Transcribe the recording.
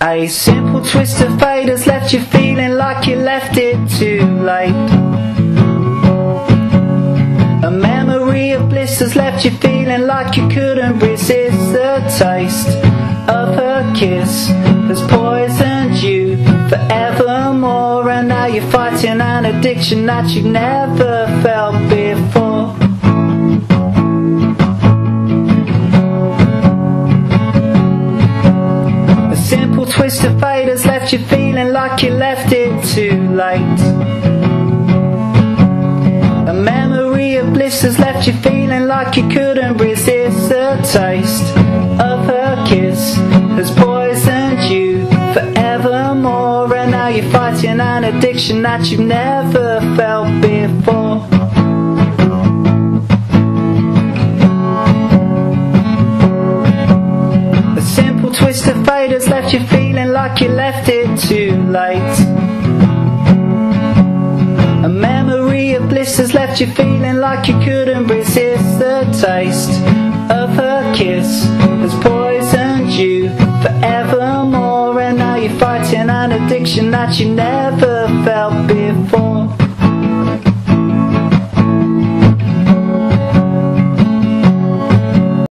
A simple twist of fate has left you feeling like you left it too late. A memory of bliss has left you feeling like you couldn't resist the taste of her kiss has poisoned you forevermore and now you're fighting an addiction that you've never felt before. Twist of fate has left you feeling like you left it too late. A memory of bliss has left you feeling like you couldn't resist the taste of her kiss has poisoned you forevermore and now you're fighting an addiction that you've never felt before. Has left you feeling like you left it too late. A memory of bliss has left you feeling like you couldn't resist the taste of her kiss has poisoned you forevermore and now you're fighting an addiction that you never felt